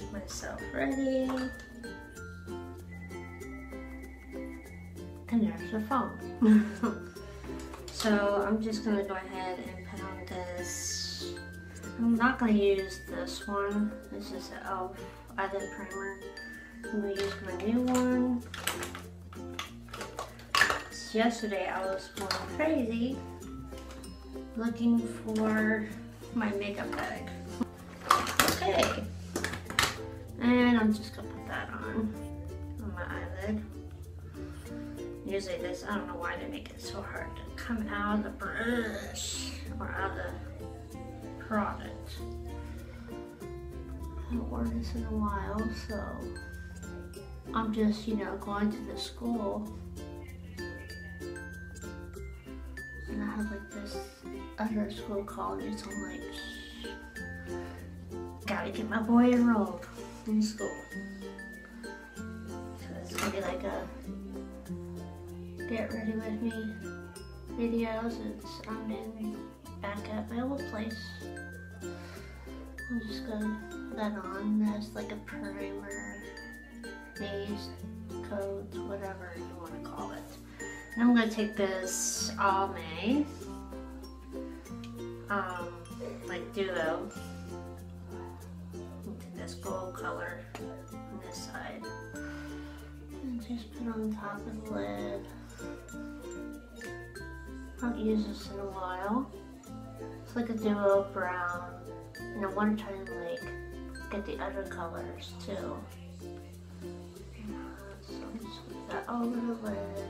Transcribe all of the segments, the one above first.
get myself ready. And there's the phone. so I'm just gonna go ahead and put on this. I'm not gonna use this one. This is the e.l.f. eyelid primer. I'm gonna use my new one. So yesterday I was going crazy looking for my makeup bag. This, I don't know why they make it so hard to come out of the brush or out of the product. I haven't worn this in a while, so I'm just, you know, going to the school. And I have like this other school calling me, so I'm like, gotta get my boy enrolled in school. So it's gonna be like a get ready with me videos. It's I'm in back at my old place. I'm just gonna put that on as like a primer, base, coat, whatever you want to call it. And I'm gonna take this Almay, um, like duo, this gold color on this side, and just put on top of the lid. Haven't used this in a while. It's like a duo brown, and I want to try and like get the other colors too. So I'm just put that over the lid,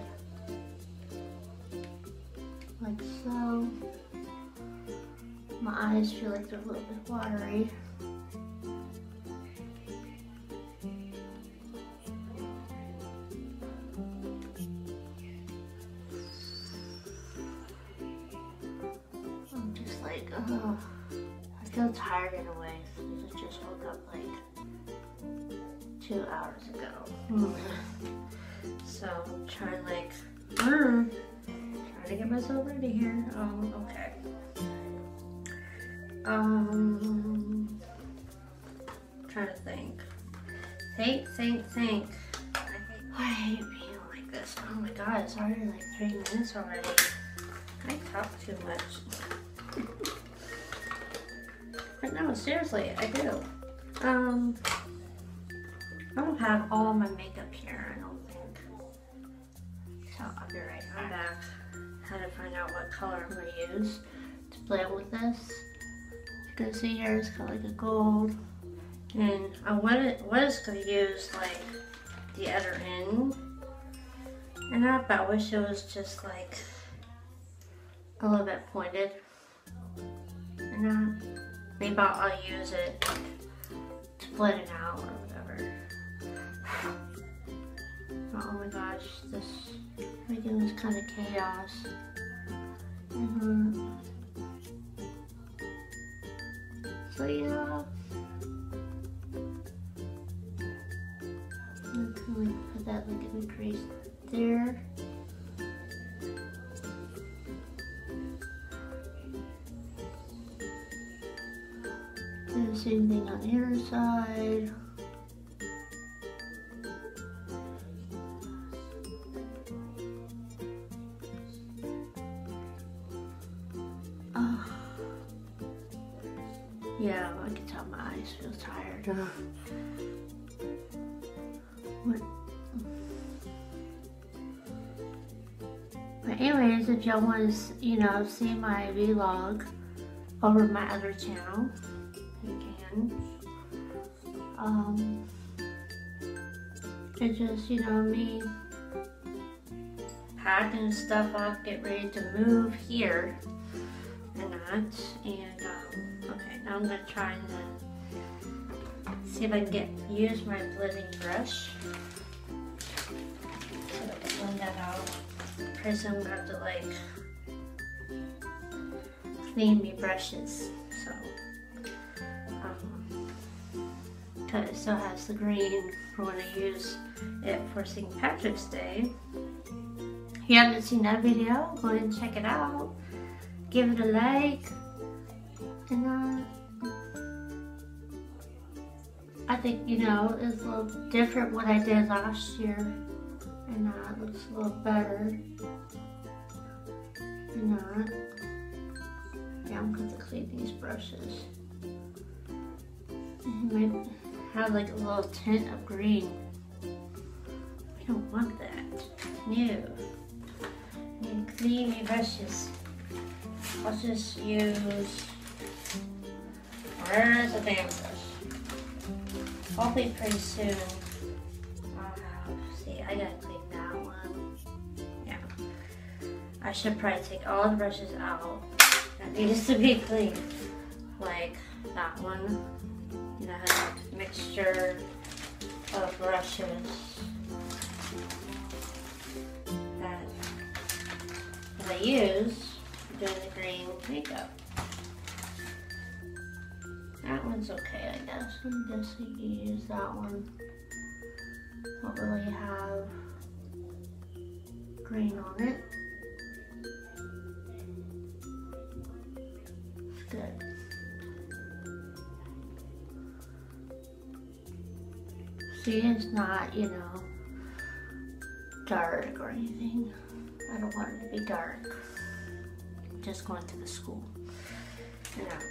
like so. My eyes feel like they're a little bit watery. Two hours ago. so I'm trying like, mm, trying to get myself ready here. Um, okay. Um, trying to think. Think, think, think. I hate being like this. Oh my god, it's already like three minutes already. I talk too much. but no, seriously, I do. Um, I don't have all my makeup here, I don't think. So I'll be right I'm back. Had to find out what color I'm gonna use to blend with this. You can see here it's got like a gold. And I was gonna use like the other end. And I I wish it was just like a little bit pointed. And uh, maybe I'll use it to blend it out Oh my gosh, this making this kind of chaos. Mm -hmm. So yeah. I'm gonna put that the crease there. Do the same thing on the other side. Yeah, I can tell my eyes feel tired. What? But anyways, if y'all want to, you know, see my vlog over my other channel, you can. Um, it's just, you know, me packing stuff up, get ready to move here and that. And, um, I'm going to try and see if I can get use my blending brush so blend that out. Soon I'm gonna have to like clean my brushes. So um, because it still has the green for when I use it for St. Patrick's Day. If you haven't seen that video, go ahead and check it out. Give it a like. And uh, I think, you know, it's a little different what I did last year. And now it looks a little better. And uh, yeah, I'm going to clean these brushes. might have like a little tint of green. I don't want that. No. Need to clean your brushes. I'll just use, where's the damn Hopefully pretty soon um, have, see, I gotta clean that one. Yeah. I should probably take all the brushes out that needs to be clean. Like that one, you know, has a mixture of brushes that, that I use doing the green makeup. One's okay, I guess. I'm just gonna use that one. Don't really have green on it. It's good. See, it's not, you know, dark or anything. I don't want it to be dark just going to the school. Yeah.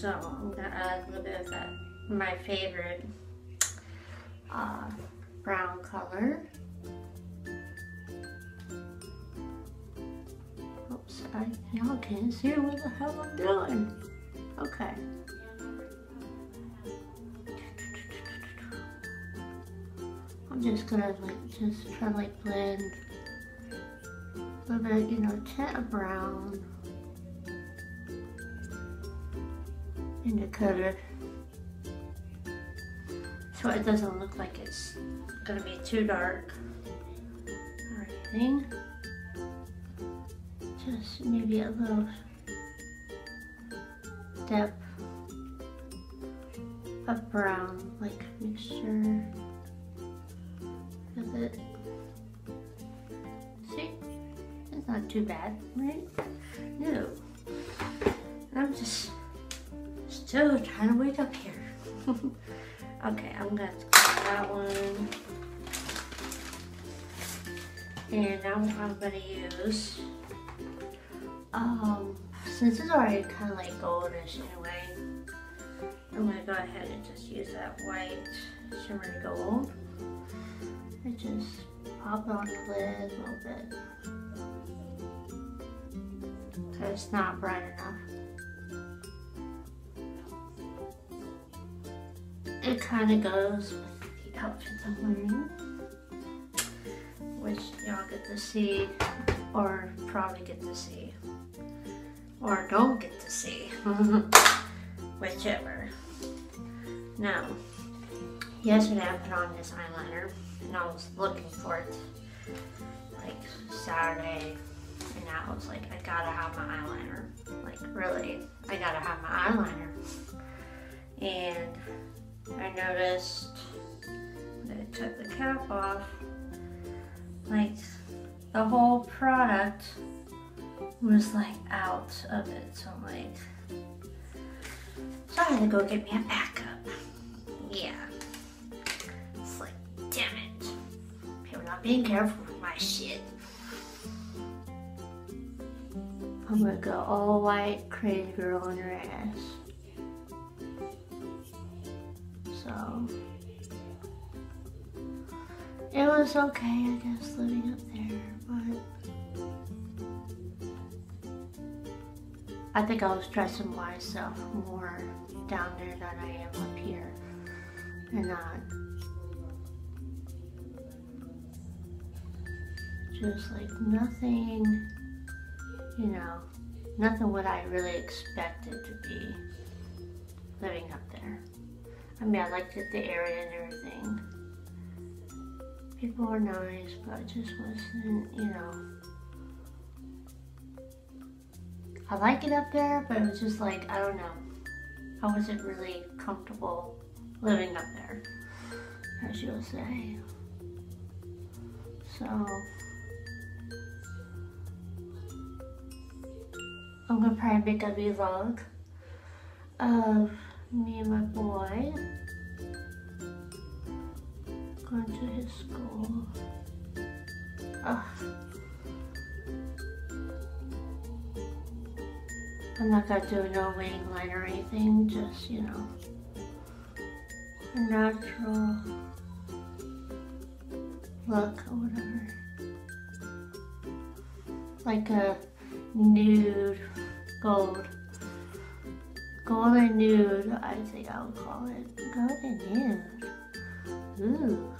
So I'm gonna add a little bit of that, my favorite uh, brown color. Oops, I, y'all can't see what the hell I'm doing. Okay. I'm just gonna like, just try to like blend a little bit, you know, tint of brown in the color. So it doesn't look like it's gonna be too dark or anything. Just maybe a little depth of brown, like mixture with it. See? It's not too bad, right? No. I'm just still trying to wake up here. okay, I'm gonna cut that one. And now I'm gonna use, um, since it's already kind of like goldish anyway, I'm gonna go ahead and just use that white shimmery gold. I just pop it on the lid a little bit it's not bright enough. It kind of goes with the outfits I'm wearing, which y'all get to see, or probably get to see, or don't get to see, whichever. Now, yesterday I put on this eyeliner, and I was looking for it like Saturday, and I was like, I gotta have my eyeliner. Like, really, I gotta have my eyeliner. And I noticed that I took the cap off, like, the whole product was like out of it. So I'm like, so I had to go get me a backup. Yeah. It's like, damn it. People not being careful with my shit. I'm gonna go all white crazy girl on your ass. It was okay, I guess, living up there, but I think I was stressing myself more down there than I am up here. And not just like nothing you know, nothing what I really expected to be living up there. I mean, I liked it, the area and everything. People were nice, but it just wasn't, you know. I like it up there, but it was just like, I don't know. I wasn't really comfortable living up there, as you'll say. So I'm gonna probably make a vlog of me and my boy to his school. Ugh. I'm not gonna do no wing line or anything, just, you know, natural look or whatever. Like a nude gold. Golden nude, I think I would call it. Golden nude. Ooh.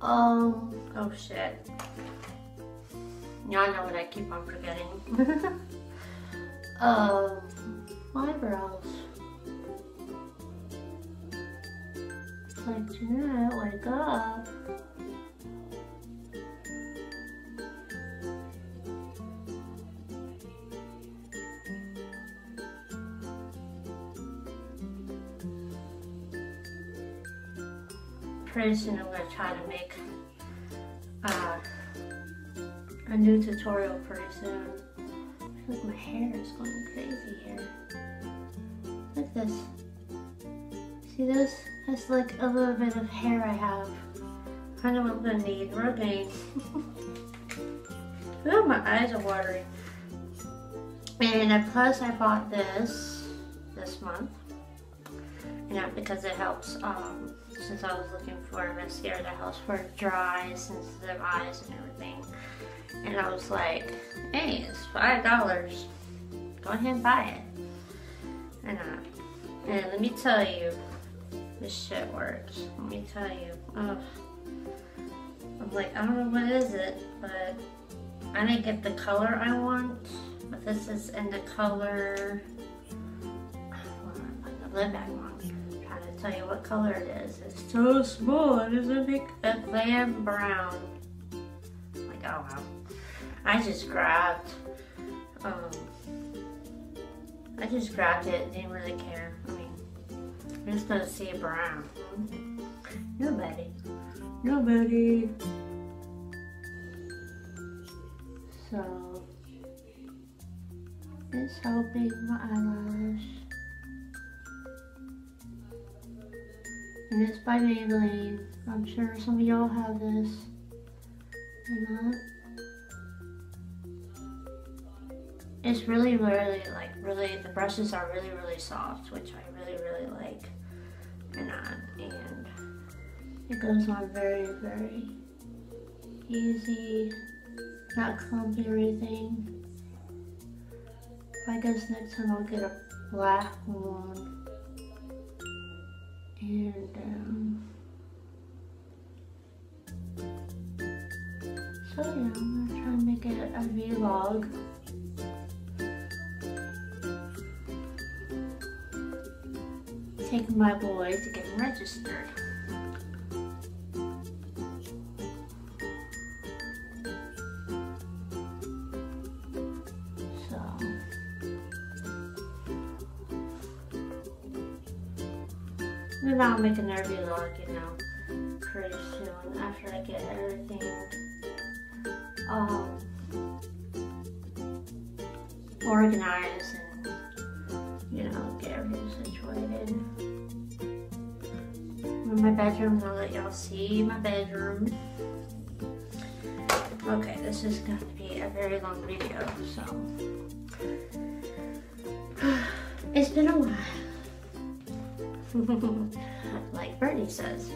Um, oh shit. Y'all know what I keep on forgetting. um, my eyebrows. Like tonight, wake up. Pretty soon I'm going to try to make uh, a new tutorial pretty soon. Like my hair is going crazy here. Look at this. See this? That's like a little bit of hair I have. I know what I'm going to need. Rogaine. oh, my eyes are watering. And plus I bought this this month. And that because it helps um, since I was looking for mascara that helps for dry, sensitive eyes and everything. And I was like, hey, it's five dollars. Go ahead and buy it. And uh, and let me tell you, this shit works. Let me tell you. I'm like, I don't know what is it, but I didn't get the color I want. But this is in the color. Put the lid back tell you what color it is. It's so small, it isn't big a lamb brown. Like, oh wow. I just grabbed, um, I just grabbed it, didn't really care. I mean, I'm just gonna see a brown. Nobody. Nobody. So, it's helping my eyelash. And it's by Maybelline. I'm sure some of y'all have this. And that. It's really, really, like, really, the brushes are really, really soft, which I really, really like. And, and it goes on very, very easy, not clumpy or anything. I guess next time I'll get a black one and um, so yeah, I'm gonna try and make it a vlog. Taking my boys to get registered. I'll make a vlog, you know, pretty soon after I get everything um, organized and, you know, get everything situated. In my bedroom, I'll let y'all see my bedroom. Okay, this is going to be a very long video, so. It's been a while. like Bernie says.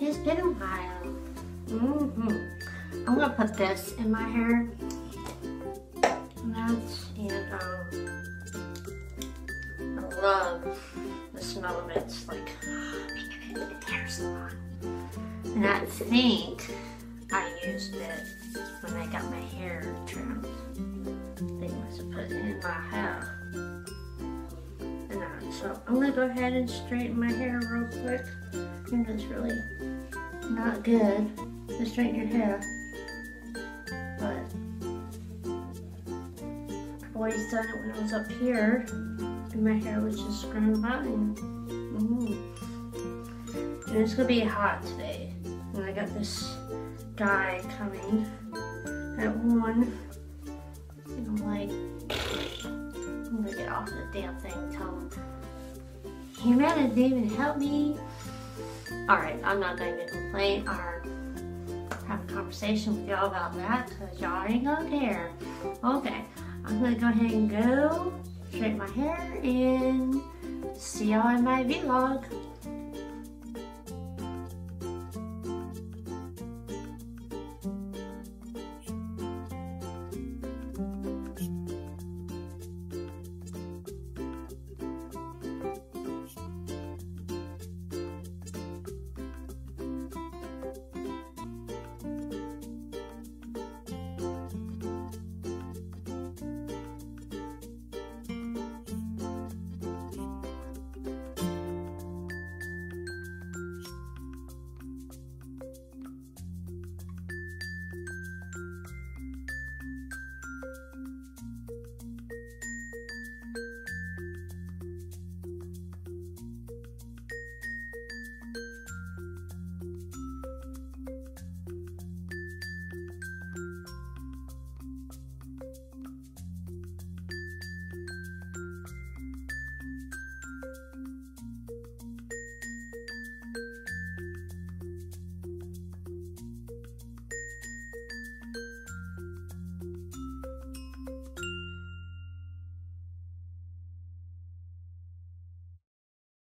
It's been a while. Mm -hmm. I'm gonna put this in my hair. And that's, and um, I love the smell of it. It's like, oh, hair salon. And I think I used it when I got my hair trimmed. They must have put it in my hair. And so I'm gonna go ahead and straighten my hair real quick. Think it's really not good to straighten your hair. But I've always done it when I was up here and my hair was just screwing about and, mm. and it's gonna be hot today. And I got this guy coming at one. And I'm like, I'm gonna get off the damn thing and tell him, Humana didn't even help me. Alright, I'm not going to complain or have a conversation with y'all about that because y'all ain't gonna care. Okay, I'm gonna go ahead and go straighten my hair and see y'all in my vlog.